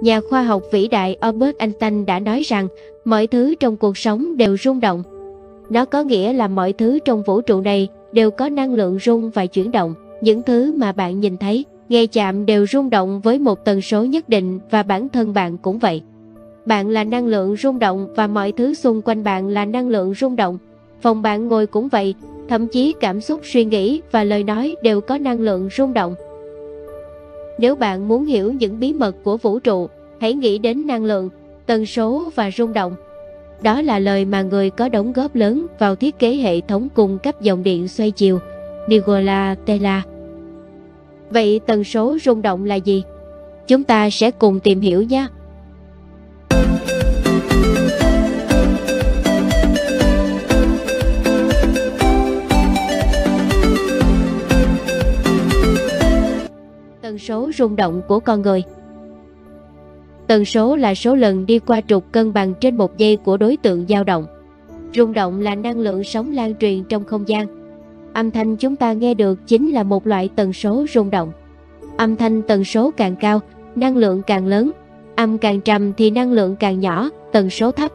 Nhà khoa học vĩ đại Albert Einstein đã nói rằng mọi thứ trong cuộc sống đều rung động. Nó có nghĩa là mọi thứ trong vũ trụ này đều có năng lượng rung và chuyển động. Những thứ mà bạn nhìn thấy, nghe chạm đều rung động với một tần số nhất định và bản thân bạn cũng vậy. Bạn là năng lượng rung động và mọi thứ xung quanh bạn là năng lượng rung động. Phòng bạn ngồi cũng vậy, thậm chí cảm xúc suy nghĩ và lời nói đều có năng lượng rung động. Nếu bạn muốn hiểu những bí mật của vũ trụ, hãy nghĩ đến năng lượng, tần số và rung động. Đó là lời mà người có đóng góp lớn vào thiết kế hệ thống cung cấp dòng điện xoay chiều, Nikola Tesla. Vậy tần số rung động là gì? Chúng ta sẽ cùng tìm hiểu nhé. Tần số rung động của con người Tần số là số lần đi qua trục cân bằng trên một giây của đối tượng dao động. Rung động là năng lượng sống lan truyền trong không gian. Âm thanh chúng ta nghe được chính là một loại tần số rung động. Âm thanh tần số càng cao, năng lượng càng lớn. Âm càng trầm thì năng lượng càng nhỏ, tần số thấp.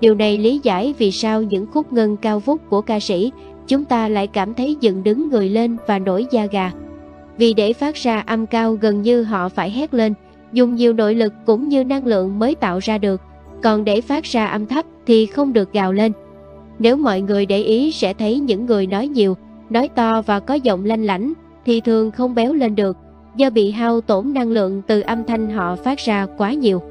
Điều này lý giải vì sao những khúc ngân cao vút của ca sĩ chúng ta lại cảm thấy dựng đứng người lên và nổi da gà. Vì để phát ra âm cao gần như họ phải hét lên, dùng nhiều nội lực cũng như năng lượng mới tạo ra được, còn để phát ra âm thấp thì không được gào lên. Nếu mọi người để ý sẽ thấy những người nói nhiều, nói to và có giọng lanh lảnh thì thường không béo lên được, do bị hao tổn năng lượng từ âm thanh họ phát ra quá nhiều.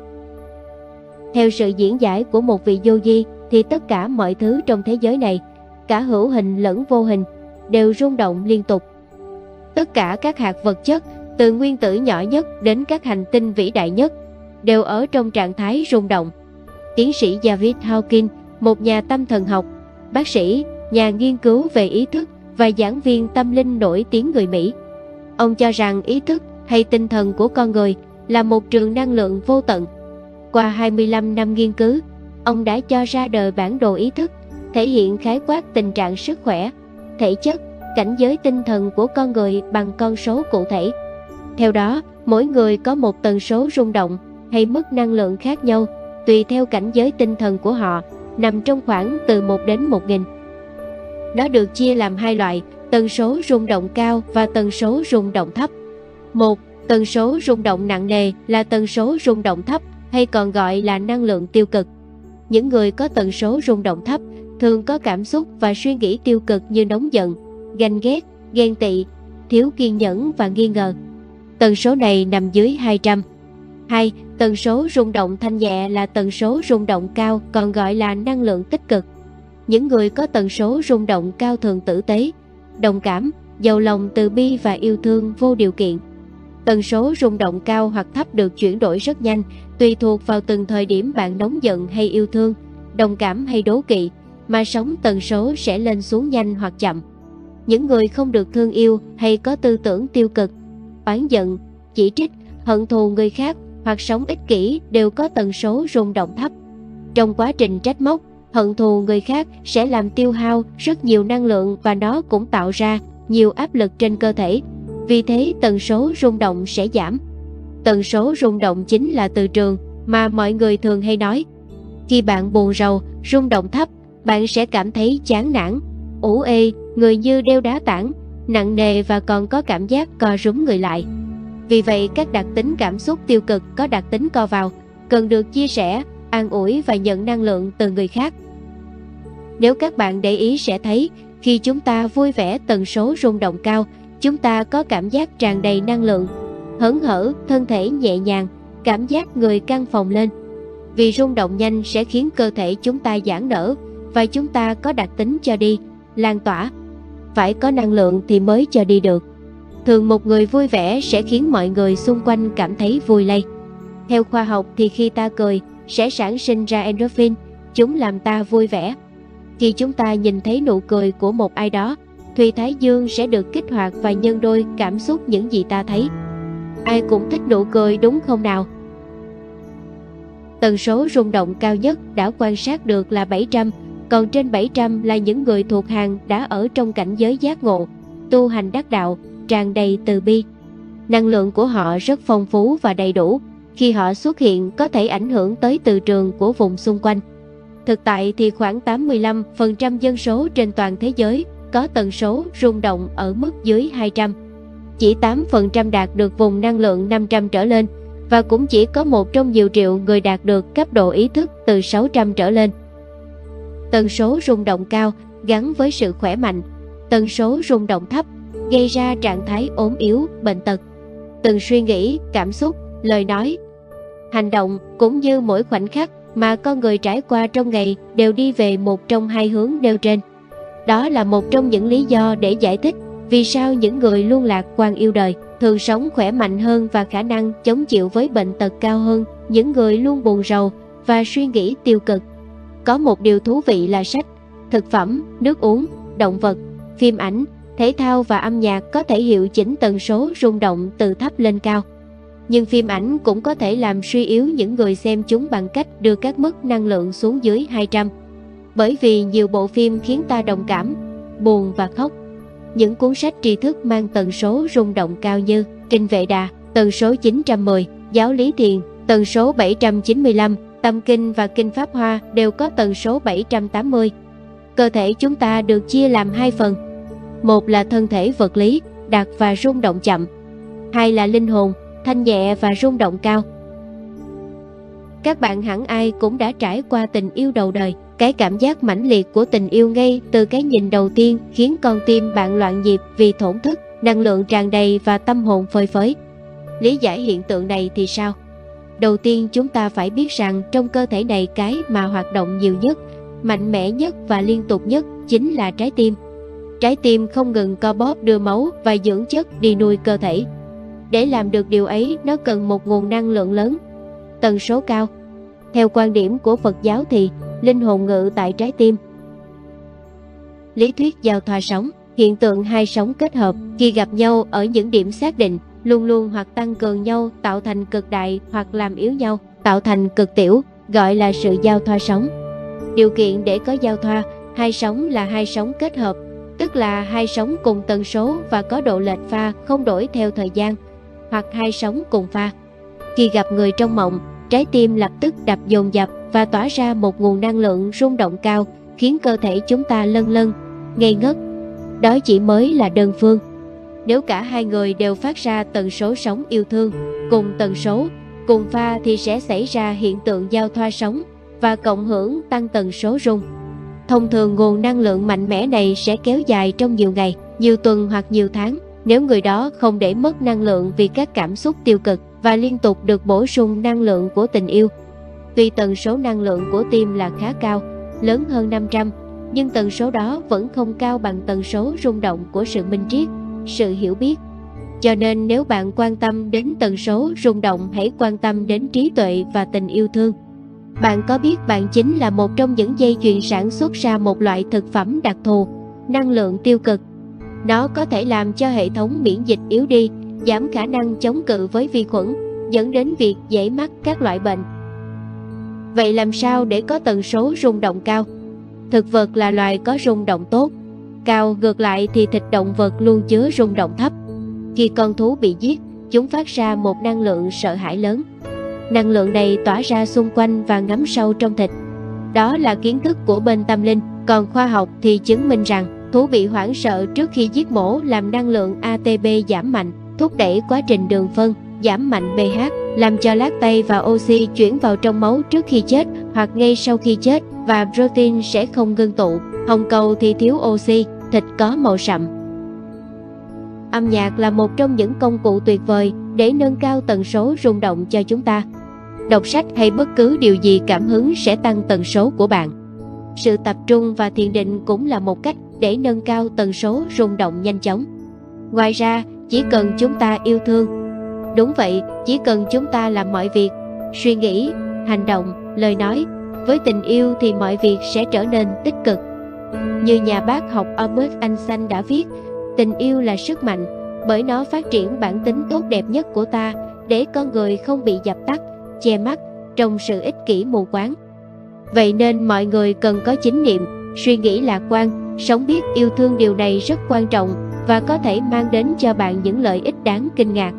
Theo sự diễn giải của một vị yogi thì tất cả mọi thứ trong thế giới này, cả hữu hình lẫn vô hình, đều rung động liên tục. Tất cả các hạt vật chất từ nguyên tử nhỏ nhất đến các hành tinh vĩ đại nhất, đều ở trong trạng thái rung động. Tiến sĩ David Hawkins, một nhà tâm thần học, bác sĩ, nhà nghiên cứu về ý thức và giảng viên tâm linh nổi tiếng người Mỹ. Ông cho rằng ý thức hay tinh thần của con người là một trường năng lượng vô tận. Qua 25 năm nghiên cứu, ông đã cho ra đời bản đồ ý thức, thể hiện khái quát tình trạng sức khỏe, thể chất, cảnh giới tinh thần của con người bằng con số cụ thể. Theo đó, mỗi người có một tần số rung động hay mức năng lượng khác nhau tùy theo cảnh giới tinh thần của họ, nằm trong khoảng từ 1 đến 1000. Nó được chia làm hai loại, tần số rung động cao và tần số rung động thấp. Một, Tần số rung động nặng nề là tần số rung động thấp hay còn gọi là năng lượng tiêu cực. Những người có tần số rung động thấp thường có cảm xúc và suy nghĩ tiêu cực như nóng giận, ganh ghét, ghen tị, thiếu kiên nhẫn và nghi ngờ. Tần số này nằm dưới 200. 2. Tần số rung động thanh nhẹ là tần số rung động cao còn gọi là năng lượng tích cực. Những người có tần số rung động cao thường tử tế, đồng cảm, giàu lòng từ bi và yêu thương vô điều kiện. Tần số rung động cao hoặc thấp được chuyển đổi rất nhanh, tùy thuộc vào từng thời điểm bạn nóng giận hay yêu thương, đồng cảm hay đố kỵ, mà sóng tần số sẽ lên xuống nhanh hoặc chậm. Những người không được thương yêu hay có tư tưởng tiêu cực oán giận, chỉ trích, hận thù người khác hoặc sống ích kỷ đều có tần số rung động thấp. Trong quá trình trách móc, hận thù người khác sẽ làm tiêu hao rất nhiều năng lượng và nó cũng tạo ra nhiều áp lực trên cơ thể. Vì thế tần số rung động sẽ giảm. Tần số rung động chính là từ trường mà mọi người thường hay nói. Khi bạn buồn rầu, rung động thấp, bạn sẽ cảm thấy chán nản, ủ ê, người như đeo đá tảng, nặng nề và còn có cảm giác co rúm người lại. Vì vậy, các đặc tính cảm xúc tiêu cực có đặc tính co vào, cần được chia sẻ, an ủi và nhận năng lượng từ người khác. Nếu các bạn để ý sẽ thấy, khi chúng ta vui vẻ tần số rung động cao, chúng ta có cảm giác tràn đầy năng lượng, hớn hở, thân thể nhẹ nhàng, cảm giác người căng phòng lên. Vì rung động nhanh sẽ khiến cơ thể chúng ta giãn nở và chúng ta có đặc tính cho đi, lan tỏa, phải có năng lượng thì mới cho đi được. Thường một người vui vẻ sẽ khiến mọi người xung quanh cảm thấy vui lây. Theo khoa học thì khi ta cười sẽ sản sinh ra endorphin, chúng làm ta vui vẻ. Khi chúng ta nhìn thấy nụ cười của một ai đó, Thùy Thái Dương sẽ được kích hoạt và nhân đôi cảm xúc những gì ta thấy. Ai cũng thích nụ cười đúng không nào? Tần số rung động cao nhất đã quan sát được là 700 còn trên 700 là những người thuộc hàng đã ở trong cảnh giới giác ngộ, tu hành đắc đạo, tràn đầy từ bi. Năng lượng của họ rất phong phú và đầy đủ, khi họ xuất hiện có thể ảnh hưởng tới từ trường của vùng xung quanh. Thực tại thì khoảng 85% dân số trên toàn thế giới có tần số rung động ở mức dưới 200. Chỉ 8% đạt được vùng năng lượng 500 trở lên và cũng chỉ có một trong nhiều triệu người đạt được cấp độ ý thức từ 600 trở lên. Tần số rung động cao gắn với sự khỏe mạnh, tần số rung động thấp gây ra trạng thái ốm yếu, bệnh tật. Từng suy nghĩ, cảm xúc, lời nói, hành động cũng như mỗi khoảnh khắc mà con người trải qua trong ngày đều đi về một trong hai hướng nêu trên. Đó là một trong những lý do để giải thích vì sao những người luôn lạc quan yêu đời thường sống khỏe mạnh hơn và khả năng chống chịu với bệnh tật cao hơn những người luôn buồn rầu và suy nghĩ tiêu cực. Có một điều thú vị là sách, thực phẩm, nước uống, động vật, phim ảnh, thể thao và âm nhạc có thể hiệu chỉnh tần số rung động từ thấp lên cao. Nhưng phim ảnh cũng có thể làm suy yếu những người xem chúng bằng cách đưa các mức năng lượng xuống dưới 200. Bởi vì nhiều bộ phim khiến ta đồng cảm, buồn và khóc. Những cuốn sách tri thức mang tần số rung động cao như Kinh Vệ Đà, tần số 910, Giáo lý thiền, tần số 795, Tâm Kinh và Kinh Pháp Hoa đều có tần số 780. Cơ thể chúng ta được chia làm hai phần. Một là thân thể vật lý, đạt và rung động chậm. Hai là linh hồn, thanh nhẹ và rung động cao. Các bạn hẳn ai cũng đã trải qua tình yêu đầu đời. Cái cảm giác mãnh liệt của tình yêu ngay từ cái nhìn đầu tiên khiến con tim bạn loạn nhịp vì thổn thức, năng lượng tràn đầy và tâm hồn phơi phới. Lý giải hiện tượng này thì sao? Đầu tiên chúng ta phải biết rằng trong cơ thể này cái mà hoạt động nhiều nhất, mạnh mẽ nhất và liên tục nhất chính là trái tim. Trái tim không ngừng co bóp đưa máu và dưỡng chất đi nuôi cơ thể. Để làm được điều ấy, nó cần một nguồn năng lượng lớn, tần số cao. Theo quan điểm của Phật giáo thì linh hồn ngự tại trái tim. Lý thuyết giao thoa sóng, hiện tượng hai sóng kết hợp khi gặp nhau ở những điểm xác định luôn luôn hoặc tăng cường nhau tạo thành cực đại hoặc làm yếu nhau tạo thành cực tiểu gọi là sự giao thoa sóng. Điều kiện để có giao thoa, hai sóng là hai sóng kết hợp, tức là hai sóng cùng tần số và có độ lệch pha không đổi theo thời gian, hoặc hai sóng cùng pha. Khi gặp người trong mộng, trái tim lập tức đập dồn dập và tỏa ra một nguồn năng lượng rung động cao khiến cơ thể chúng ta lân lân, ngây ngất. Đó chỉ mới là đơn phương. Nếu cả hai người đều phát ra tần số sóng yêu thương, cùng tần số, cùng pha thì sẽ xảy ra hiện tượng giao thoa sóng và cộng hưởng tăng tần số rung. Thông thường nguồn năng lượng mạnh mẽ này sẽ kéo dài trong nhiều ngày, nhiều tuần hoặc nhiều tháng nếu người đó không để mất năng lượng vì các cảm xúc tiêu cực và liên tục được bổ sung năng lượng của tình yêu. Tuy tần số năng lượng của tim là khá cao, lớn hơn 500, nhưng tần số đó vẫn không cao bằng tần số rung động của sự minh triết, sự hiểu biết. Cho nên nếu bạn quan tâm đến tần số rung động hãy quan tâm đến trí tuệ và tình yêu thương. Bạn có biết bạn chính là một trong những dây chuyền sản xuất ra một loại thực phẩm đặc thù, năng lượng tiêu cực. Nó có thể làm cho hệ thống miễn dịch yếu đi, giảm khả năng chống cự với vi khuẩn, dẫn đến việc dễ mắc các loại bệnh. Vậy làm sao để có tần số rung động cao? Thực vật là loài có rung động tốt. Cao ngược lại thì thịt động vật luôn chứa rung động thấp. Khi con thú bị giết, chúng phát ra một năng lượng sợ hãi lớn. Năng lượng này tỏa ra xung quanh và ngấm sâu trong thịt. Đó là kiến thức của bên tâm linh, còn khoa học thì chứng minh rằng thú bị hoảng sợ trước khi giết mổ làm năng lượng ATP giảm mạnh, thúc đẩy quá trình đường phân, giảm mạnh pH, làm cho lát tay và oxy chuyển vào trong máu trước khi chết hoặc ngay sau khi chết và protein sẽ không ngưng tụ. Hồng cầu thì thiếu oxy, thịt có màu sậm. Âm nhạc là một trong những công cụ tuyệt vời để nâng cao tần số rung động cho chúng ta. Đọc sách hay bất cứ điều gì cảm hứng sẽ tăng tần số của bạn. Sự tập trung và thiền định cũng là một cách để nâng cao tần số rung động nhanh chóng. Ngoài ra, chỉ cần chúng ta yêu thương. Đúng vậy, chỉ cần chúng ta làm mọi việc, suy nghĩ, hành động, lời nói, với tình yêu thì mọi việc sẽ trở nên tích cực. Như nhà bác học Albert Einstein đã viết, tình yêu là sức mạnh, bởi nó phát triển bản tính tốt đẹp nhất của ta để con người không bị dập tắt, che mắt trong sự ích kỷ mù quáng. Vậy nên mọi người cần có chính niệm, suy nghĩ lạc quan, sống biết yêu thương điều này rất quan trọng và có thể mang đến cho bạn những lợi ích đáng kinh ngạc.